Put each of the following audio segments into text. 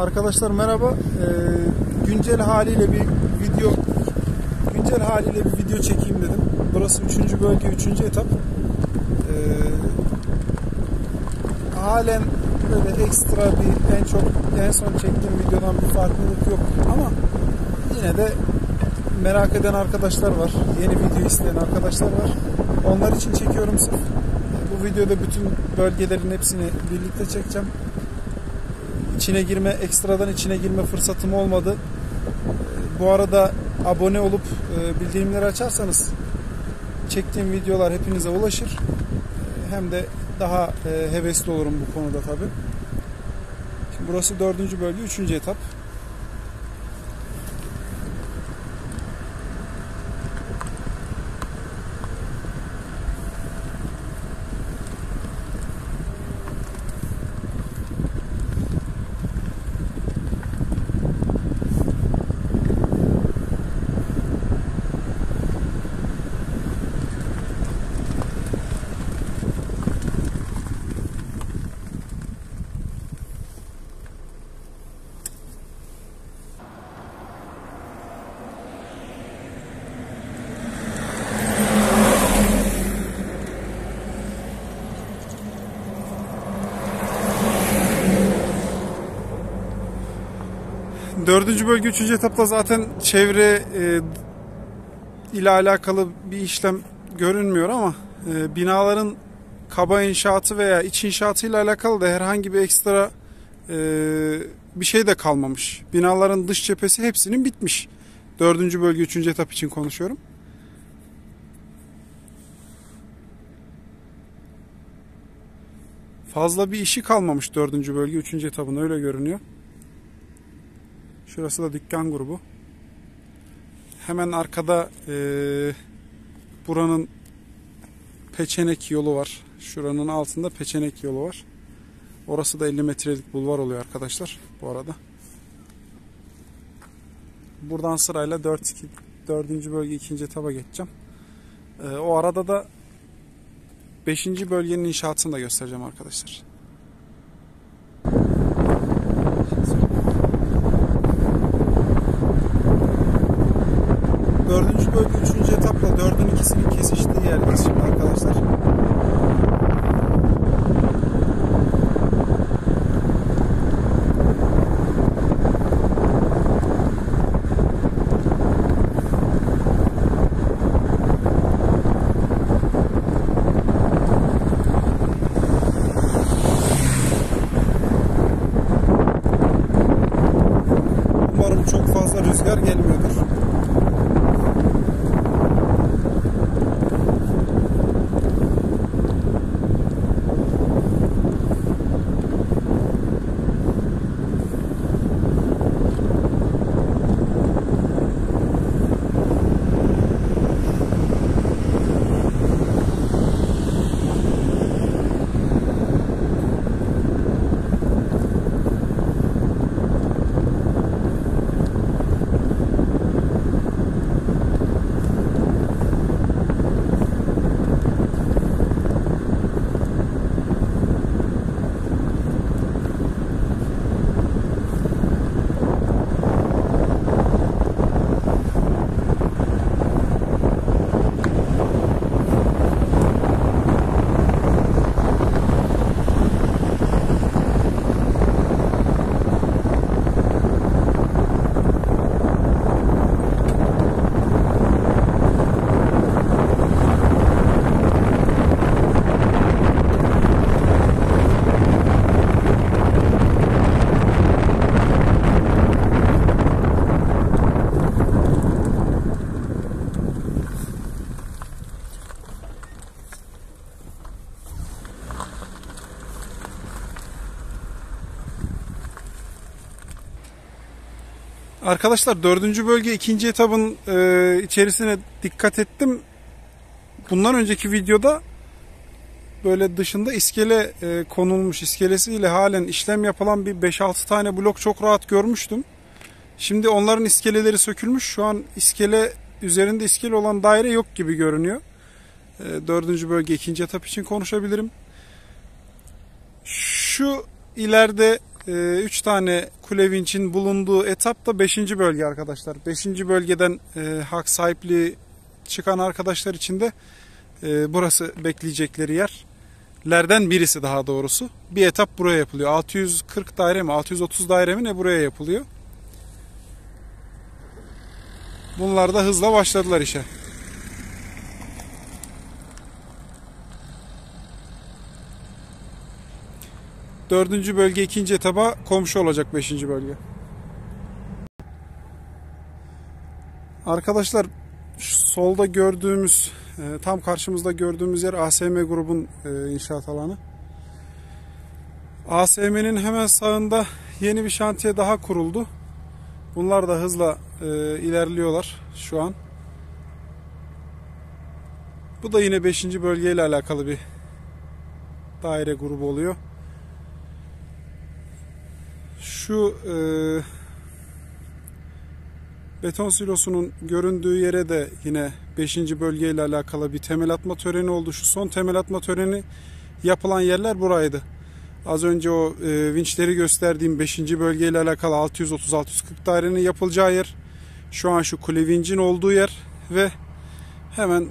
Arkadaşlar merhaba. Ee, güncel haliyle bir video güncel haliyle bir video çekeyim dedim. Burası 3. bölge 3. etap. Ee, halen böyle ekstra bir en çok en son çektiğim videodan bir farklılık yok ama yine de merak eden arkadaşlar var. Yeni video isteyen arkadaşlar var. Onlar için çekiyorum sırf. Bu videoda bütün bölgelerin hepsini birlikte çekeceğim. İçine girme, ekstradan içine girme fırsatım olmadı. Bu arada abone olup e, bildirimleri açarsanız çektiğim videolar hepinize ulaşır. Hem de daha e, hevesli olurum bu konuda tabi. Şimdi burası dördüncü bölge, üçüncü etap. Dördüncü bölge üçüncü etapta zaten çevre e, ile alakalı bir işlem görünmüyor ama e, binaların kaba inşaatı veya iç inşaatı ile alakalı da herhangi bir ekstra e, bir şey de kalmamış. Binaların dış cephesi hepsinin bitmiş. Dördüncü bölge üçüncü etap için konuşuyorum. Fazla bir işi kalmamış dördüncü bölge üçüncü etapın öyle görünüyor. Şurası da dükkan grubu. Hemen arkada e, buranın Peçenek yolu var. Şuranın altında Peçenek yolu var. Orası da 50 metrelik bulvar oluyor arkadaşlar bu arada. Buradan sırayla 4 2 4. bölge 2. etaba geçeceğim. E, o arada da 5. bölgenin inşaatını da göstereceğim arkadaşlar. Dördüncü bölge üçüncü etapla dördün ikisinin kesiştiği yerdeyiz şimdi arkadaşlar. Umarım çok fazla rüzgar gelmiyordur. Arkadaşlar dördüncü bölge ikinci etabın e, içerisine dikkat ettim. Bundan önceki videoda böyle dışında iskele e, konulmuş iskelesiyle halen işlem yapılan bir 5-6 tane blok çok rahat görmüştüm. Şimdi onların iskeleleri sökülmüş. Şu an iskele üzerinde iskele olan daire yok gibi görünüyor. E, dördüncü bölge ikinci etap için konuşabilirim. Şu ileride 3 tane kule vinçin bulunduğu etap da 5. bölge arkadaşlar. 5. bölgeden e, hak sahipliği çıkan arkadaşlar için de e, burası bekleyecekleri yerlerden birisi daha doğrusu. Bir etap buraya yapılıyor. 640 daire mi 630 daire mi ne buraya yapılıyor. Bunlar da hızla başladılar işe. Dördüncü bölge ikinci etaba komşu olacak beşinci bölge. Arkadaşlar solda gördüğümüz e, tam karşımızda gördüğümüz yer ASM grubun e, inşaat alanı. ASM'nin hemen sağında yeni bir şantiye daha kuruldu. Bunlar da hızla e, ilerliyorlar şu an. Bu da yine 5. bölgeyle alakalı bir daire grubu oluyor. Şu e, beton silosunun göründüğü yere de yine 5. bölgeyle alakalı bir temel atma töreni oldu. Şu son temel atma töreni yapılan yerler buraydı. Az önce o e, vinçleri gösterdiğim 5. bölgeyle alakalı 630-640 dairenin yapılacağı yer. Şu an şu kule vincin olduğu yer ve hemen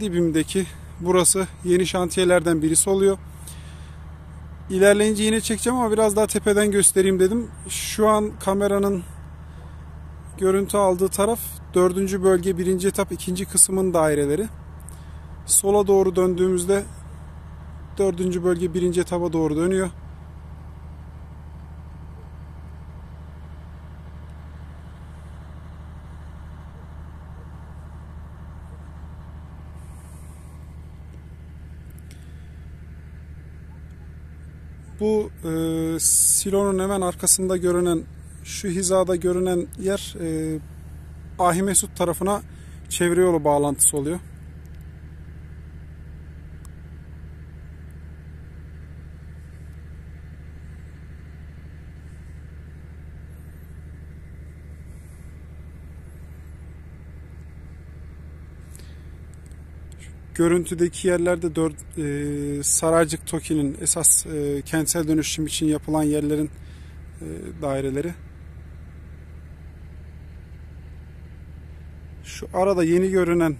dibimdeki burası yeni şantiyelerden birisi oluyor. İlerleyince yine çekeceğim ama biraz daha tepeden göstereyim dedim. Şu an kameranın görüntü aldığı taraf 4. bölge 1. etap 2. kısmın daireleri. Sola doğru döndüğümüzde 4. bölge 1. etaba doğru dönüyor. Bu e, silonun hemen arkasında görünen şu hizada görünen yer e, Ahi tarafına çevre yolu bağlantısı oluyor. Görüntüdeki yerlerde dört, e, Saraycık Toki'nin esas e, kentsel dönüşüm için yapılan yerlerin e, daireleri. Şu arada yeni görünen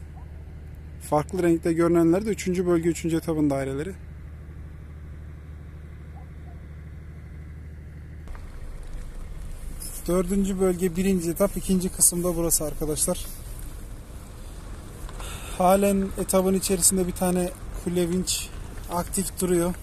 farklı renkte görünenler de 3. bölge 3. etabın daireleri. Dördüncü bölge birinci etap ikinci kısımda burası arkadaşlar. Halen etabın içerisinde bir tane kule vinç aktif duruyor.